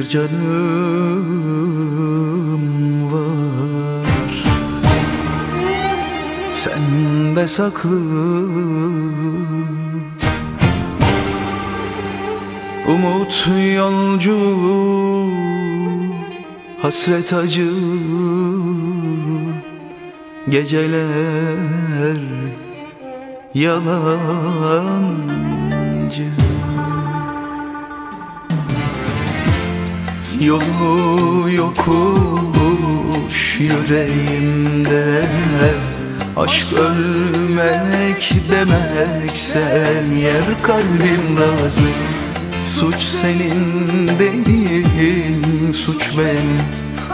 bir canım var. Sende saklı. Umut yolcu Hasret acı. Geceler yalancı Yolu yokuş yüreğimde. Aşk ölmek demekse yer kalbim razı. Suç senin değil suç benim.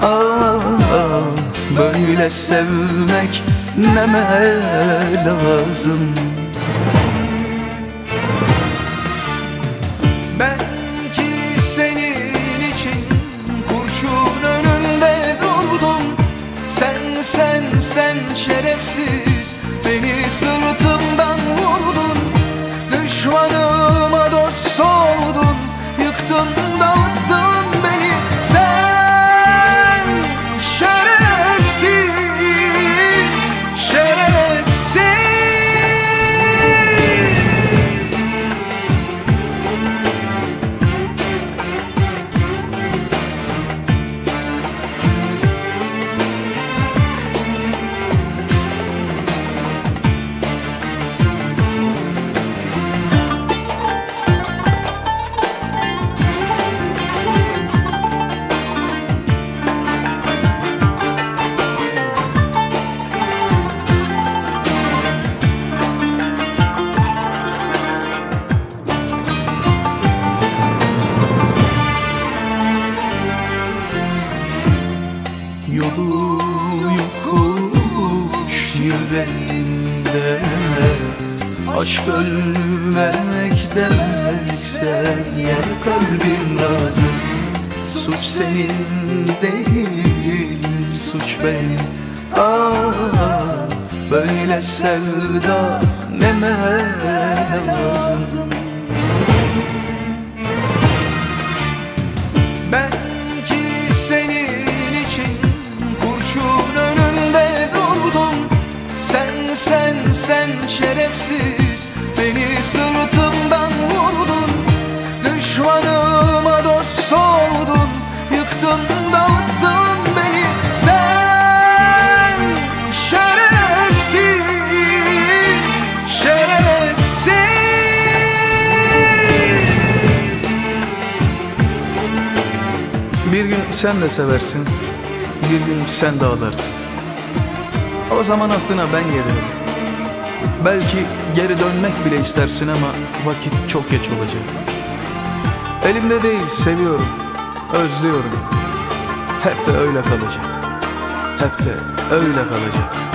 Ah böyle sevmek neme lazım? Ben sen şerefsiz beni sırtımdan vurdun. Düşmanıma dost Yolu yokuş yüreğimde. Aşk ölmek demekse yer kalbim razı. Suç senin değil suç benim. Ah böyle sevda neme lazım Düşmanıma dost oldun Yıktın dağıttın beni. Sen şerefsiz Şerefsiz. Bir gün sen de seversin Bir gün sen de ağlarsın. O zaman aklına ben gelirim. Belki geri dönmek bile istersin ama Vakit çok geç olacak Elimde değil seviyorum Özlüyorum. Hep de öyle kalacak. Hep de öyle kalacak